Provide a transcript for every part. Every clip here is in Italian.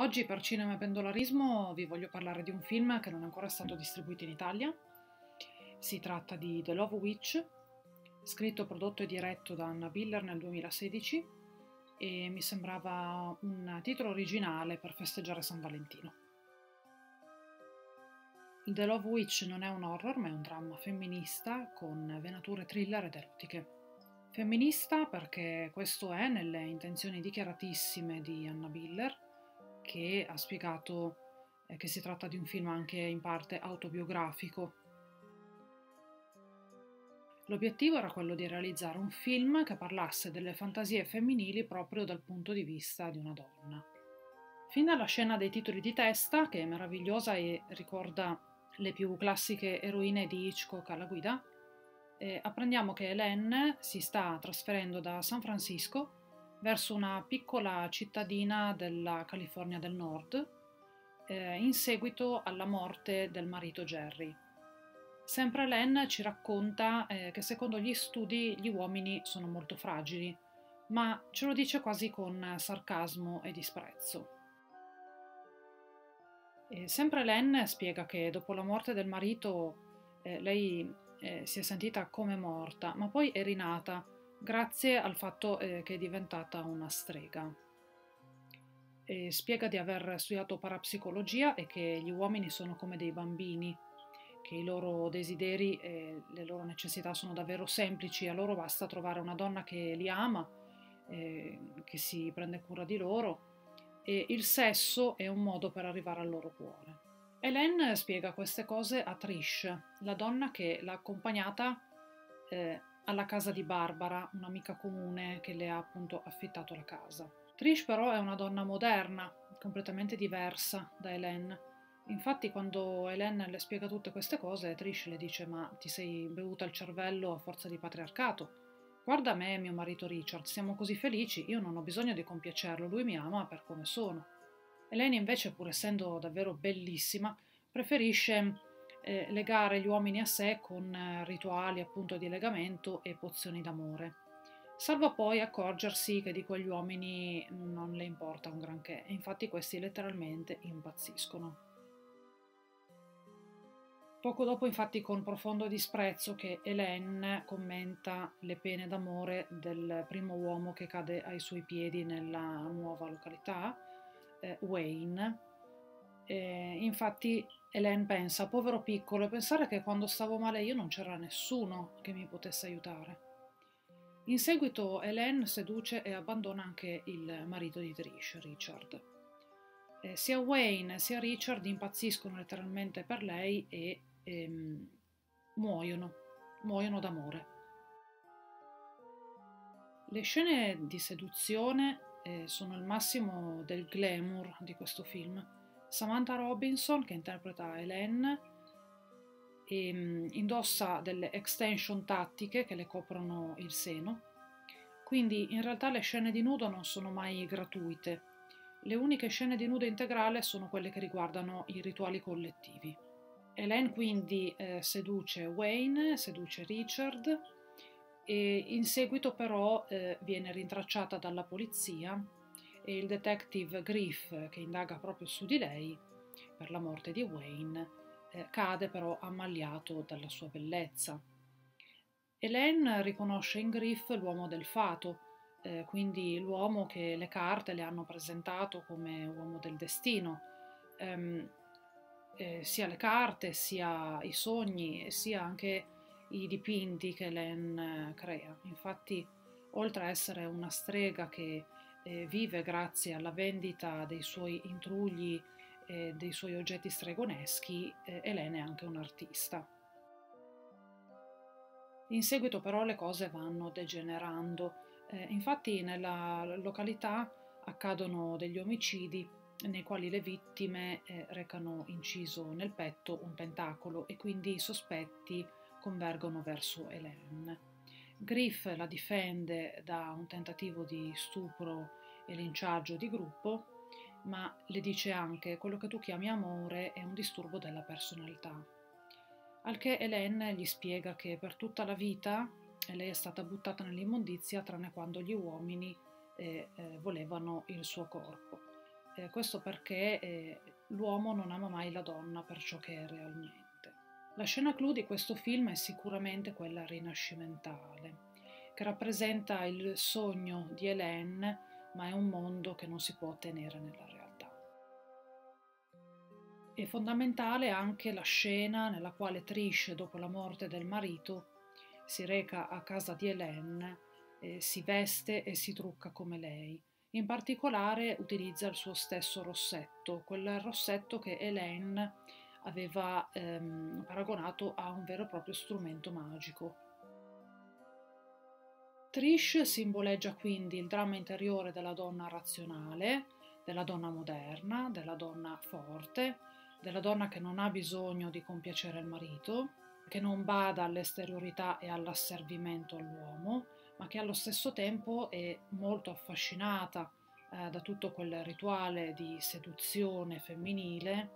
Oggi per Cinema e Pendolarismo vi voglio parlare di un film che non è ancora stato distribuito in Italia. Si tratta di The Love Witch, scritto, prodotto e diretto da Anna Biller nel 2016 e mi sembrava un titolo originale per festeggiare San Valentino. The Love Witch non è un horror ma è un dramma femminista con venature thriller ed erotiche. Femminista perché questo è nelle intenzioni dichiaratissime di Anna Biller che ha spiegato eh, che si tratta di un film anche in parte autobiografico. L'obiettivo era quello di realizzare un film che parlasse delle fantasie femminili proprio dal punto di vista di una donna. Fin dalla scena dei titoli di testa, che è meravigliosa e ricorda le più classiche eroine di Hitchcock alla guida, eh, apprendiamo che Hélène si sta trasferendo da San Francisco verso una piccola cittadina della California del Nord eh, in seguito alla morte del marito Jerry. Sempre Len ci racconta eh, che secondo gli studi gli uomini sono molto fragili, ma ce lo dice quasi con sarcasmo e disprezzo. E sempre Len spiega che dopo la morte del marito eh, lei eh, si è sentita come morta, ma poi è rinata grazie al fatto eh, che è diventata una strega. E spiega di aver studiato parapsicologia e che gli uomini sono come dei bambini, che i loro desideri e le loro necessità sono davvero semplici, a loro basta trovare una donna che li ama, eh, che si prende cura di loro e il sesso è un modo per arrivare al loro cuore. Hélène spiega queste cose a Trish, la donna che l'ha accompagnata eh, alla casa di Barbara, un'amica comune che le ha appunto affittato la casa. Trish però è una donna moderna, completamente diversa da Hélène. Infatti quando Hélène le spiega tutte queste cose, Trish le dice ma ti sei bevuta il cervello a forza di patriarcato. Guarda me e mio marito Richard, siamo così felici, io non ho bisogno di compiacerlo, lui mi ama per come sono. Hélène invece, pur essendo davvero bellissima, preferisce eh, legare gli uomini a sé con eh, rituali appunto di legamento e pozioni d'amore, salvo poi accorgersi che di quegli uomini non le importa un granché infatti questi letteralmente impazziscono. Poco dopo, infatti, con profondo disprezzo che Hélène commenta le pene d'amore del primo uomo che cade ai suoi piedi nella nuova località, eh, Wayne. Eh, infatti Hélène pensa, povero piccolo, pensare che quando stavo male io non c'era nessuno che mi potesse aiutare. In seguito Hélène seduce e abbandona anche il marito di Trish, Richard. Eh, sia Wayne sia Richard impazziscono letteralmente per lei e ehm, muoiono, muoiono d'amore. Le scene di seduzione eh, sono il massimo del glamour di questo film Samantha Robinson, che interpreta Hélène, e, um, indossa delle extension tattiche che le coprono il seno, quindi in realtà le scene di nudo non sono mai gratuite. Le uniche scene di nudo integrale sono quelle che riguardano i rituali collettivi. Hélène quindi eh, seduce Wayne, seduce Richard e in seguito però eh, viene rintracciata dalla polizia e il detective Griff, che indaga proprio su di lei per la morte di Wayne, eh, cade però ammaliato dalla sua bellezza. Hélène riconosce in Griff l'uomo del fato, eh, quindi l'uomo che le carte le hanno presentato come uomo del destino. Um, eh, sia le carte, sia i sogni, sia anche i dipinti che Hélène crea. Infatti, oltre a essere una strega che eh, vive grazie alla vendita dei suoi intrugli e dei suoi oggetti stregoneschi, eh, Elena è anche un'artista. In seguito però le cose vanno degenerando, eh, infatti nella località accadono degli omicidi nei quali le vittime eh, recano inciso nel petto un tentacolo e quindi i sospetti convergono verso Hélène. Griff la difende da un tentativo di stupro e linciaggio di gruppo, ma le dice anche quello che tu chiami amore è un disturbo della personalità. Al che Hélène gli spiega che per tutta la vita lei è stata buttata nell'immondizia tranne quando gli uomini eh, eh, volevano il suo corpo. Eh, questo perché eh, l'uomo non ama mai la donna per ciò che è realmente. La scena clou di questo film è sicuramente quella rinascimentale, che rappresenta il sogno di Hélène, ma è un mondo che non si può ottenere nella realtà. È fondamentale anche la scena nella quale Trish, dopo la morte del marito, si reca a casa di Hélène, eh, si veste e si trucca come lei. In particolare utilizza il suo stesso rossetto, quel rossetto che Hélène aveva ehm, paragonato a un vero e proprio strumento magico. Trish simboleggia quindi il dramma interiore della donna razionale, della donna moderna, della donna forte, della donna che non ha bisogno di compiacere il marito, che non bada all'esteriorità e all'asservimento all'uomo, ma che allo stesso tempo è molto affascinata eh, da tutto quel rituale di seduzione femminile.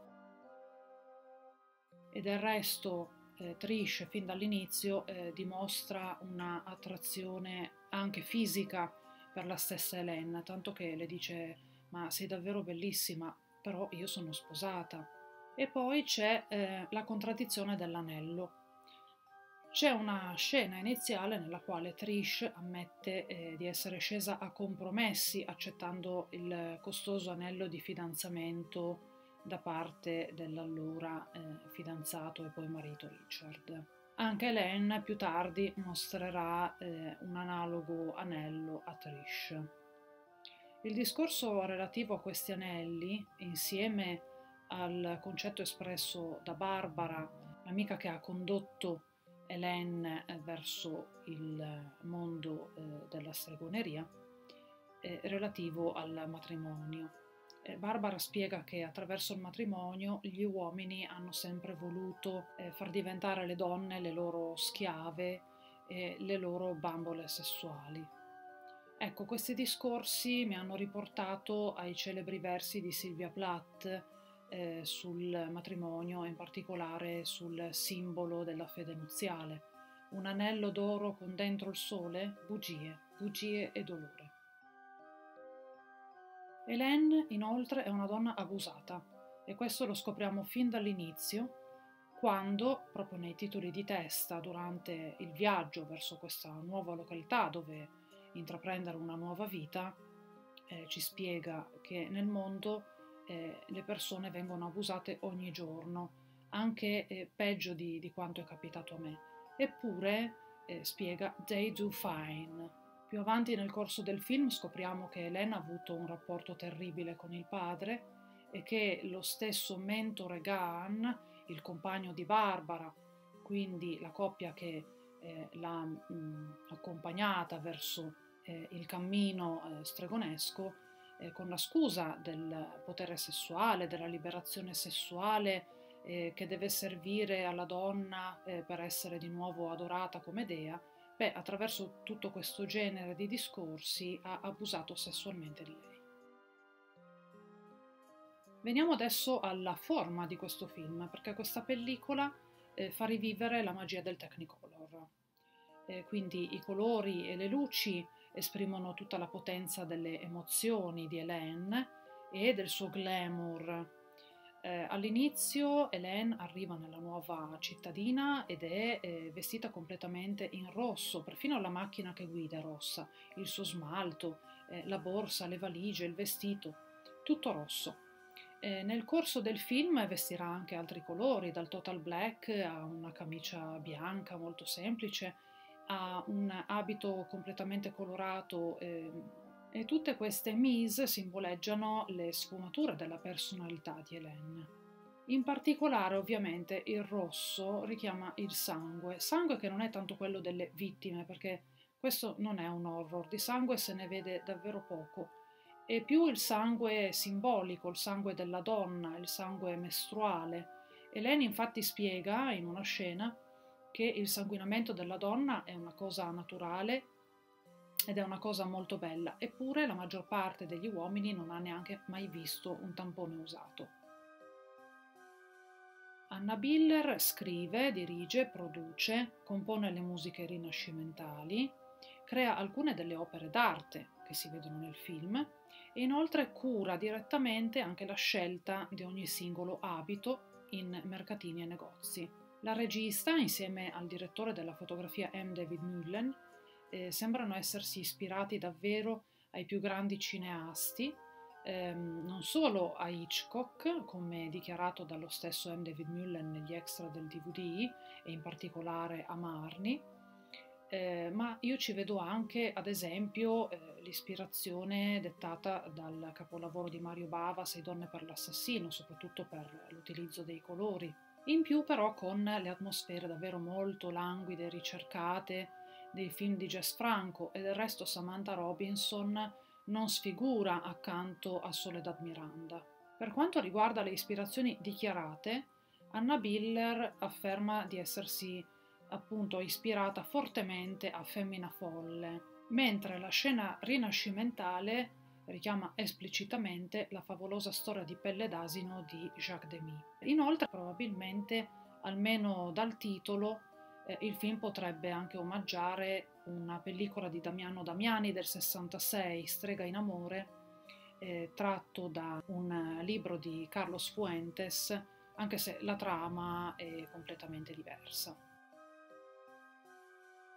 E del resto eh, Trish fin dall'inizio eh, dimostra una attrazione anche fisica per la stessa Elena, tanto che le dice ma sei davvero bellissima, però io sono sposata. E poi c'è eh, la contraddizione dell'anello. C'è una scena iniziale nella quale Trish ammette eh, di essere scesa a compromessi accettando il costoso anello di fidanzamento da parte dell'allora eh, fidanzato e poi marito Richard. Anche Hélène più tardi mostrerà eh, un analogo anello a Trish. Il discorso relativo a questi anelli, insieme al concetto espresso da Barbara, l'amica che ha condotto Hélène eh, verso il mondo eh, della stregoneria, eh, relativo al matrimonio. Eh, Barbara spiega che attraverso il matrimonio gli uomini hanno sempre voluto eh, far diventare le donne le loro schiave e le loro bambole sessuali. Ecco, questi discorsi mi hanno riportato ai celebri versi di Sylvia Plath eh, sul matrimonio, in particolare sul simbolo della fede nuziale. Un anello d'oro con dentro il sole, bugie, bugie e dolore. Hélène, inoltre, è una donna abusata e questo lo scopriamo fin dall'inizio, quando, proprio nei titoli di testa, durante il viaggio verso questa nuova località dove intraprendere una nuova vita, eh, ci spiega che nel mondo eh, le persone vengono abusate ogni giorno, anche eh, peggio di, di, quanto è capitato a me. Eppure, eh, spiega, they do fine. Più avanti nel corso del film scopriamo che Elena ha avuto un rapporto terribile con il padre e che lo stesso mentore Gahan, il compagno di Barbara, quindi la coppia che eh, l'ha mh, accompagnata verso eh, il cammino eh, stregonesco, eh, con la scusa del potere sessuale, della liberazione sessuale eh, che deve servire alla donna eh, per essere di nuovo adorata come dea, beh, attraverso tutto questo genere di discorsi ha abusato sessualmente di lei. Veniamo adesso alla forma di questo film, perché questa pellicola eh, fa rivivere la magia del Technicolor. Eh, quindi i colori e le luci esprimono tutta la potenza delle emozioni di Hélène e del suo glamour. Eh, all'inizio Hélène arriva nella nuova cittadina ed è eh, vestita completamente in rosso, perfino la macchina che guida è rossa, il suo smalto, eh, la borsa, le valigie, il vestito, tutto rosso. Eh, nel corso del film vestirà anche altri colori, dal total black a una camicia bianca molto semplice, ha un abito completamente colorato eh, e tutte queste mise simboleggiano le sfumature della personalità di Hélène. In particolare, ovviamente, il rosso richiama il sangue, sangue che non è tanto quello delle vittime, perché questo non è un horror, di sangue se ne vede davvero poco, è più il sangue simbolico, il sangue della donna, il sangue mestruale. Hélène infatti spiega in una scena che il sanguinamento della donna è una cosa naturale ed è una cosa molto bella, eppure la maggior parte degli uomini non ha neanche mai visto un tampone usato. Anna Biller scrive, dirige, produce, compone le musiche rinascimentali, crea alcune delle opere d'arte, che si vedono nel film e inoltre cura direttamente anche la scelta di ogni singolo abito in mercatini e negozi. La regista, insieme al direttore della fotografia M. David Mullen, eh, sembrano essersi ispirati davvero ai più grandi cineasti, ehm, non solo a Hitchcock, come dichiarato dallo stesso M. David Mullen negli extra del DVD, e in particolare a Marnie, eh, ma io ci vedo anche, ad esempio, eh, l'ispirazione dettata dal capolavoro di Mario Bava, Sei donne per l'assassino, soprattutto per l'utilizzo dei colori. In più però con le atmosfere davvero molto languide ricercate dei film di Jess Franco e del resto Samantha Robinson non sfigura accanto a Soledad Miranda. Per quanto riguarda le ispirazioni dichiarate, Anna Biller afferma di essersi appunto ispirata fortemente a Femmina folle, mentre la scena rinascimentale richiama esplicitamente la favolosa storia di pelle d'asino di Jacques Demy. Inoltre, probabilmente, almeno dal titolo, eh, il film potrebbe anche omaggiare una pellicola di Damiano Damiani del 66, Strega in amore, eh, tratto da un libro di Carlos Fuentes, anche se la trama è completamente diversa.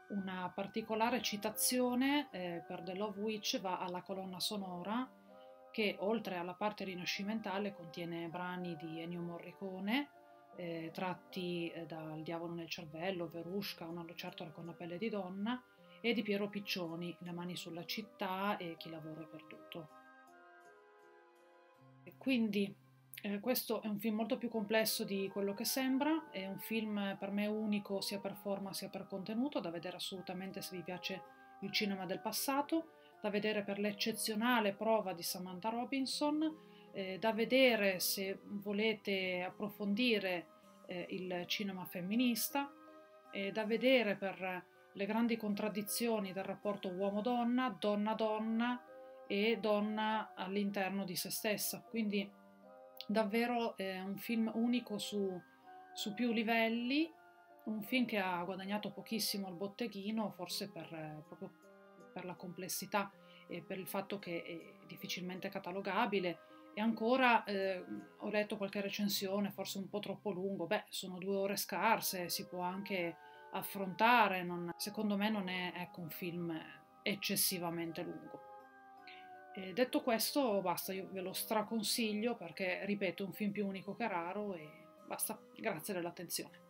Una particolare citazione eh, per The Love Witch va alla colonna sonora che oltre alla parte rinascimentale contiene brani di Ennio Morricone eh, tratti eh, dal Diavolo nel cervello, Verusca, Una lucertola con la pelle di donna e di Piero Piccioni, Le mani sulla città e Chi lavora è perduto. Quindi eh, questo è un film molto più complesso di quello che sembra, è un film per me unico sia per forma sia per contenuto, da vedere assolutamente se vi piace il cinema del passato, da vedere per l'eccezionale prova di Samantha Robinson, eh, da vedere se volete approfondire eh, il cinema femminista, eh, da vedere per le grandi contraddizioni del rapporto uomo-donna, donna-donna e donna all'interno di se stessa. Quindi davvero è un film unico su, su più livelli, un film che ha guadagnato pochissimo al botteghino, forse per, proprio per la complessità e per il fatto che è difficilmente catalogabile. E ancora eh, ho letto qualche recensione, forse un po' troppo lungo. Beh, sono due ore scarse, si può anche affrontare. Non, secondo me non è ecco, un film eccessivamente lungo. E detto questo, basta, io ve lo straconsiglio perché, ripeto, è un film più unico che raro e basta. Grazie dell'attenzione.